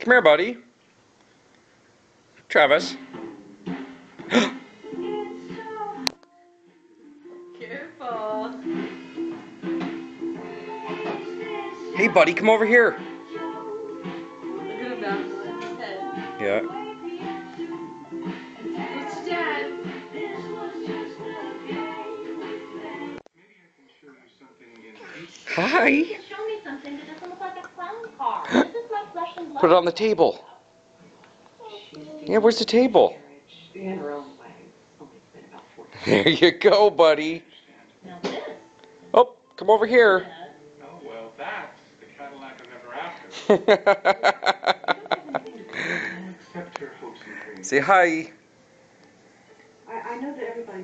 Come here, buddy. Travis. Careful. Hey, buddy, come over here. Look at him bounce on his head. Yeah. It's. Hi. Put it on the table. Yeah, where's the table? In her own way. Only been about 14. There you go, buddy. Oh, come over here. Oh, well, that's the Cadillac of ever after. Except her hopes and dreams. Say hi. I, I know that everybody